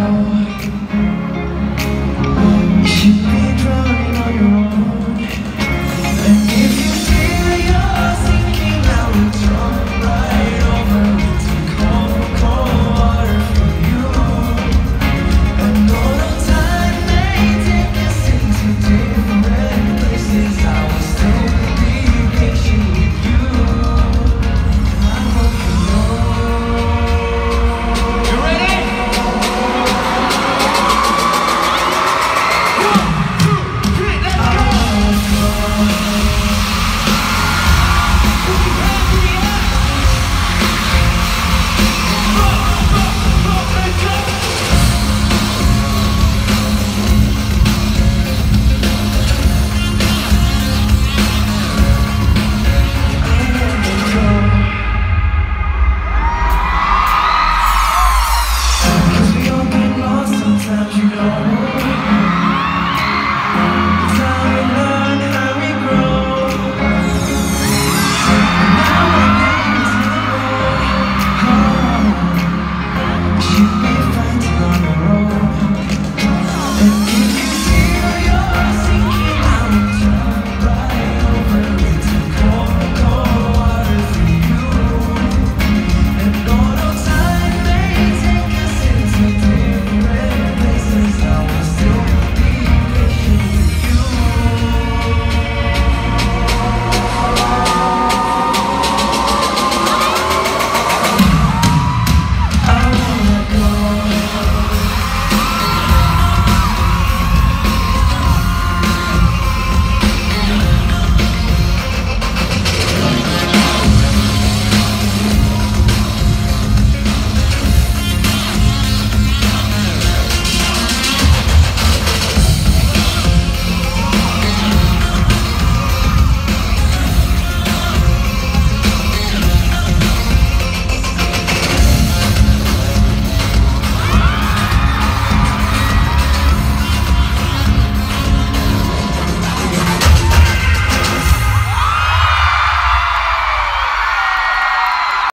Oh.